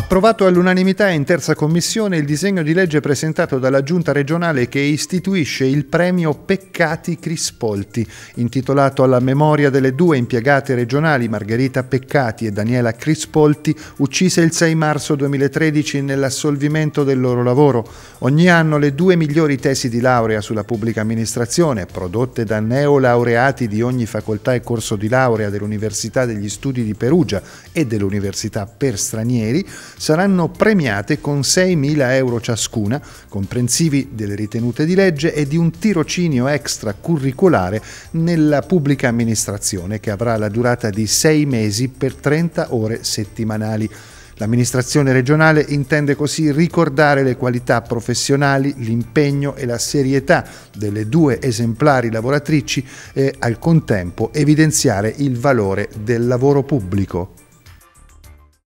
Approvato all'unanimità in terza commissione il disegno di legge presentato dalla Giunta regionale che istituisce il premio Peccati Crispolti, intitolato alla memoria delle due impiegate regionali Margherita Peccati e Daniela Crispolti, uccise il 6 marzo 2013 nell'assolvimento del loro lavoro. Ogni anno le due migliori tesi di laurea sulla pubblica amministrazione, prodotte da neolaureati di ogni facoltà e corso di laurea dell'Università degli Studi di Perugia e dell'Università per Stranieri, saranno premiate con 6.000 euro ciascuna, comprensivi delle ritenute di legge e di un tirocinio extracurricolare nella pubblica amministrazione che avrà la durata di 6 mesi per 30 ore settimanali. L'amministrazione regionale intende così ricordare le qualità professionali, l'impegno e la serietà delle due esemplari lavoratrici e al contempo evidenziare il valore del lavoro pubblico.